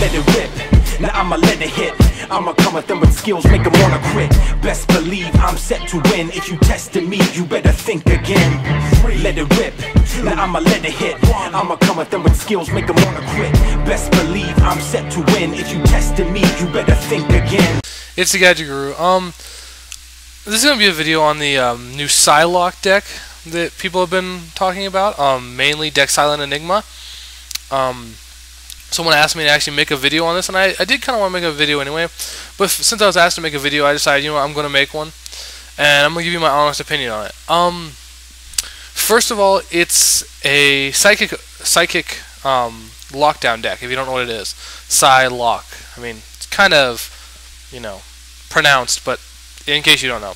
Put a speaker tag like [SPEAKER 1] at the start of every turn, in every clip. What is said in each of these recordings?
[SPEAKER 1] let it rip. Now I'ma let it hit. I'ma come at them with skills, make them wanna quit. Best believe I'm set to win. If you tested me, you better think again. Let it rip. Now I'ma let it hit. I'ma come at them with skills, make them wanna quit. Best believe I'm set to win. If you tested me, you better think again.
[SPEAKER 2] It's the Gadget Guru. Um, this is gonna be a video on the um, new Psylock deck that people have been talking about. Um, mainly Deck Silent Enigma. Um, someone asked me to actually make a video on this, and I, I did kind of want to make a video anyway. But since I was asked to make a video, I decided, you know, what, I'm going to make one, and I'm going to give you my honest opinion on it. Um, first of all, it's a psychic psychic um, lockdown deck. If you don't know what it is, Psylock. I mean, it's kind of, you know, pronounced, but in case you don't know.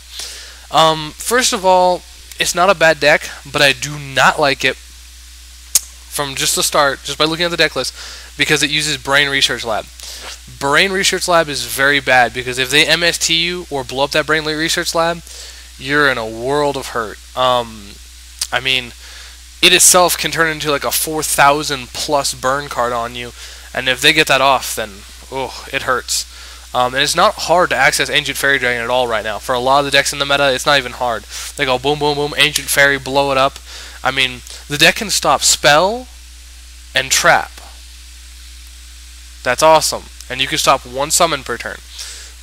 [SPEAKER 2] Um, first of all, it's not a bad deck, but I do not like it from just the start, just by looking at the deck list, because it uses Brain Research Lab. Brain Research Lab is very bad because if they MST you or blow up that Brain Research Lab, you're in a world of hurt. Um, I mean, it itself can turn into like a 4,000 plus burn card on you, and if they get that off, then oh, it hurts. Um, and it's not hard to access Ancient Fairy Dragon at all right now. For a lot of the decks in the meta, it's not even hard. They go boom, boom, boom, Ancient Fairy, blow it up. I mean, the deck can stop Spell and Trap. That's awesome. And you can stop one summon per turn.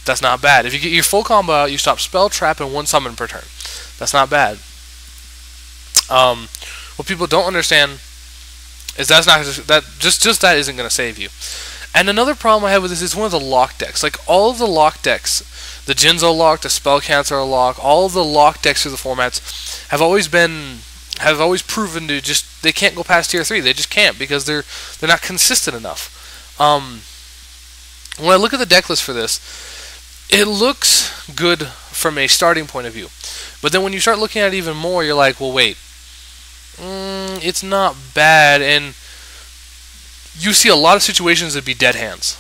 [SPEAKER 2] That's not bad. If you get your full combo out, you stop Spell, Trap, and one summon per turn. That's not bad. Um, what people don't understand is that's not that just just that isn't going to save you. And another problem I have with this is one of the lock decks. Like all of the lock decks, the Jinzo lock, the Spell Cancer lock, all of the lock decks through the formats have always been have always proven to just they can't go past tier three. They just can't because they're they're not consistent enough. Um, when I look at the deck list for this, it looks good from a starting point of view. But then when you start looking at it even more, you're like, well, wait, mm, it's not bad, and you see a lot of situations that be dead hands.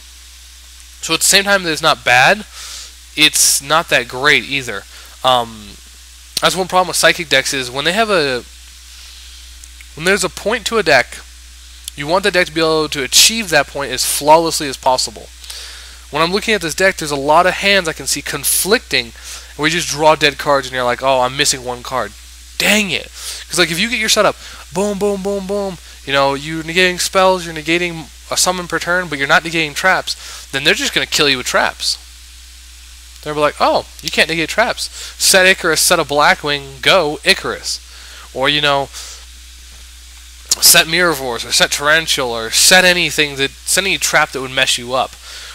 [SPEAKER 2] So at the same time that it's not bad, it's not that great either. Um, that's one problem with psychic decks is when they have a when there's a point to a deck, you want the deck to be able to achieve that point as flawlessly as possible. When I'm looking at this deck, there's a lot of hands I can see conflicting, where you just draw dead cards and you're like, oh, I'm missing one card. Dang it! Because like if you get your setup, boom, boom, boom, boom, you know, you're negating spells, you're negating a summon per turn, but you're not negating traps, then they're just gonna kill you with traps. They're like, oh, you can't negate traps. Set Icarus, set a Blackwing, go Icarus. Or, you know, set Force, or set Torrential, or set anything that, set any trap that would mess you up.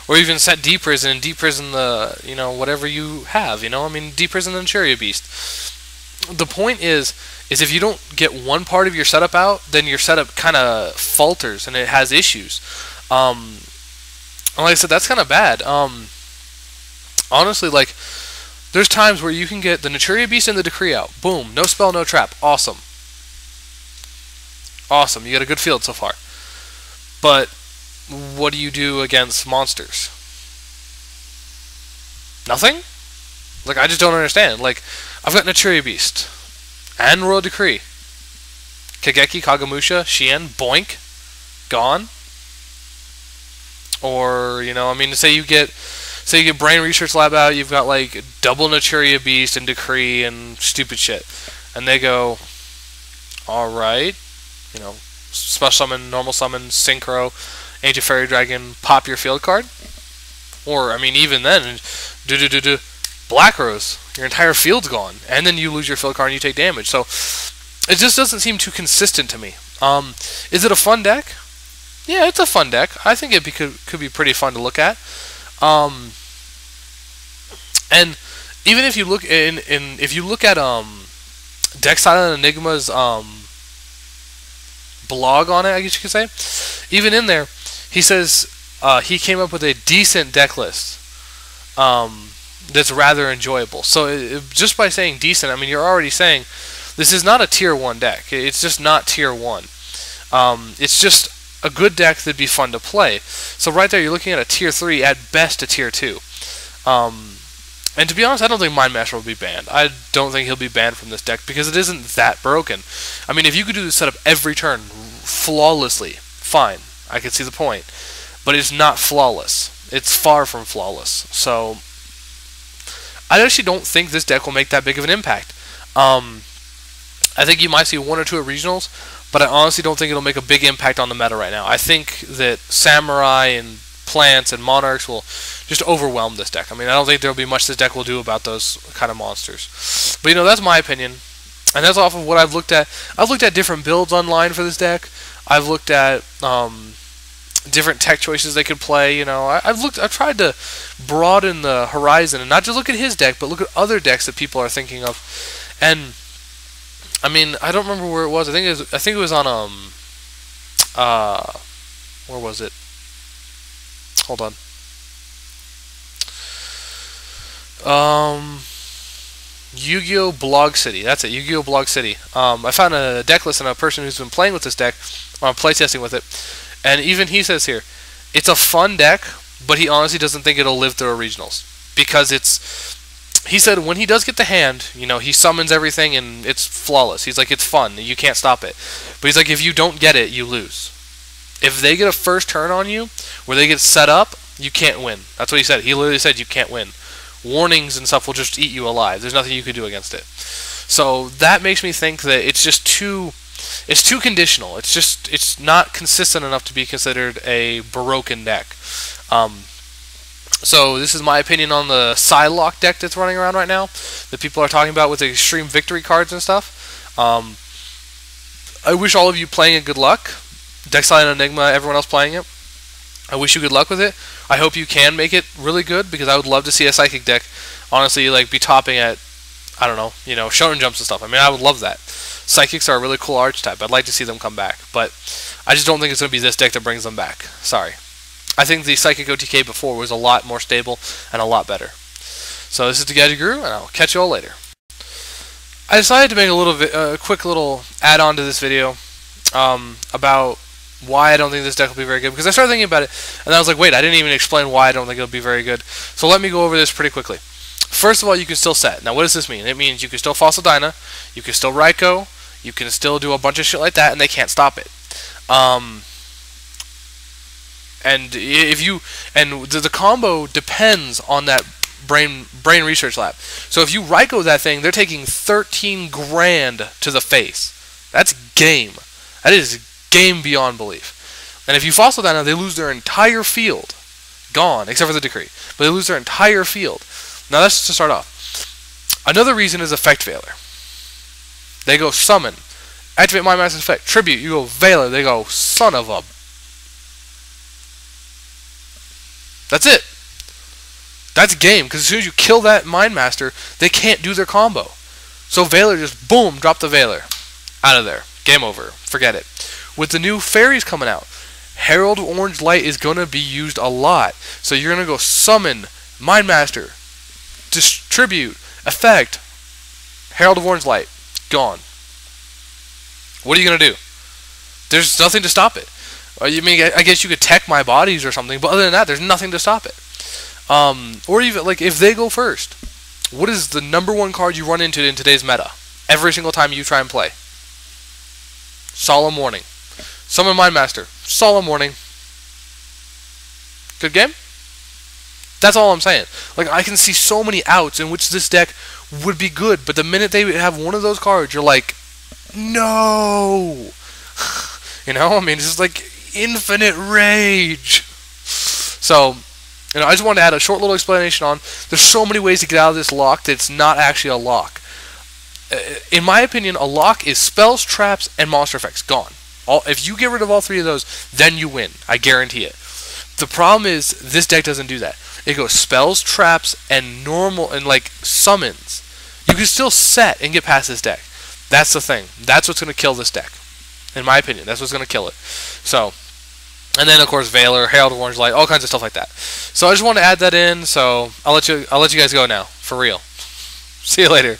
[SPEAKER 2] Or even set Deep Prison and Deep Prison the, you know, whatever you have, you know? I mean, Deep Prison the Naturia Beast. The point is, is if you don't get one part of your setup out, then your setup kind of falters and it has issues. Um, and like I said, that's kind of bad. Um, honestly, like, there's times where you can get the Naturia Beast and the Decree out. Boom. No spell, no trap. Awesome. Awesome. You got a good field so far. But what do you do against monsters? Nothing? Like, I just don't understand. Like, I've got Naturia Beast. And Royal Decree. Kageki, Kagemusha, Shien, Boink. Gone. Or, you know, I mean, say you get say you get Brain Research Lab out, you've got like double Naturia Beast and Decree and stupid shit. And they go, alright, you know, special summon, normal summon, synchro, Ancient Fairy Dragon, pop your field card. Or, I mean, even then, do do do do, Black Rose, your entire field's gone. And then you lose your field card and you take damage. So, it just doesn't seem too consistent to me. Um, is it a fun deck? Yeah, it's a fun deck. I think it be, could, could be pretty fun to look at. Um, and even if you look in, in if you look at um, Deck Silent Enigma's um, blog on it, I guess you could say, even in there, he says uh, he came up with a decent deck list um, that's rather enjoyable. So it, just by saying decent, I mean you're already saying this is not a tier one deck. It's just not tier one. Um, it's just a good deck that'd be fun to play. So right there, you're looking at a tier three, at best a tier two. Um, and to be honest, I don't think Mind Master will be banned. I don't think he'll be banned from this deck because it isn't that broken. I mean, if you could do the setup every turn flawlessly, fine. I could see the point. but it's not flawless. It's far from flawless. So I actually don't think this deck will make that big of an impact. Um, I think you might see one or two at regionals, but I honestly don't think it'll make a big impact on the meta right now. I think that Samurai and Plants and Monarchs will just overwhelm this deck. I mean, I don't think there'll be much this deck will do about those kind of monsters. But you know, that's my opinion, and that's off of what I've looked at. I've looked at different builds online for this deck. I've looked at um, different tech choices they could play. You know, I, have looked, I've tried to broaden the horizon and not just look at his deck, but look at other decks that people are thinking of. And I mean, I don't remember where it was. I think it was, I think it was on um, uh, where was it? Hold on. Um, Yu-Gi-Oh! Blog City. That's it. Yu-Gi-Oh! Blog City. Um, I found a deck list and a person who's been playing with this deck, on playtesting with it, and even he says here, it's a fun deck, but he honestly doesn't think it'll live through regionals because it's. He said when he does get the hand, you know, he summons everything and it's flawless. He's like, it's fun. You can't stop it. But he's like, if you don't get it, you lose. If they get a first turn on you, where they get set up, you can't win. That's what he said. He literally said you can't win. Warnings and stuff will just eat you alive. There's nothing you can do against it. So that makes me think that it's just too it's too conditional. It's just it's not consistent enough to be considered a broken deck. Um, so this is my opinion on the Psylock deck that's running around right now that people are talking about with the extreme victory cards and stuff. Um, I wish all of you playing it good luck. Dexline Enigma, everyone else playing it. I wish you good luck with it. I hope you can make it really good because I would love to see a psychic deck honestly like be topping at I don't know, you know, shonen jumps and stuff. I mean, I would love that. Psychics are a really cool archetype. I'd like to see them come back, but I just don't think it's going to be this deck that brings them back. Sorry. I think the Psychic OTK before was a lot more stable and a lot better. So this is the Gadget Guru, and I'll catch you all later. I decided to make a little, uh, quick little add-on to this video um, about why I don't think this deck will be very good because I started thinking about it and I was like, wait, I didn't even explain why I don't think it'll be very good. So let me go over this pretty quickly. First of all, you can still set. Now, what does this mean? It means you can still Fossil Dyna, you can still Ryko, you can still do a bunch of shit like that, and they can't stop it. Um, and if you and the, the combo depends on that brain brain research lab. So if you Ryko that thing, they're taking 13 grand to the face. That's game. That is game beyond belief. And if you fossil that now, they lose their entire field. Gone, except for the decree. But they lose their entire field. Now that's just to start off. Another reason is effect Veiler. They go summon. Activate Mind Master's effect. Tribute. You go Veiler. They go son of a. That's it. That's game, because as soon as you kill that Mind Master, they can't do their combo. So Veiler just boom, drop the Veiler. Out of there. Game over. Forget it. With the new fairies coming out, Herald Orange Light is going to be used a lot. So you're going to go summon Mind Master, distribute, effect, Herald of Orange Light, gone. What are you going to do? There's nothing to stop it. Uh, you mean I guess you could tech my bodies or something, but other than that, there's nothing to stop it. Um, or even like if they go first, what is the number one card you run into in today's meta? Every single time you try and play. Solemn Warning. Summon Mind Master. Solemn Warning. Good game? That's all I'm saying. Like I can see so many outs in which this deck would be good, but the minute they have one of those cards, you're like, no. you know, I mean, it's just like infinite rage. So, you know, I just wanted to add a short little explanation on. There's so many ways to get out of this lock that it's not actually a lock. Uh, in my opinion, a lock is spells, traps, and monster effects gone. All, if you get rid of all three of those, then you win. I guarantee it. The problem is this deck doesn't do that. It goes spells, traps, and normal and like summons. You can still set and get past this deck. That's the thing. That's what's going to kill this deck, in my opinion. That's what's going to kill it. So, and then of course Veiler, Herald of Orange Light, all kinds of stuff like that. So I just want to add that in. So I'll let you I'll let you guys go now for real. See you later.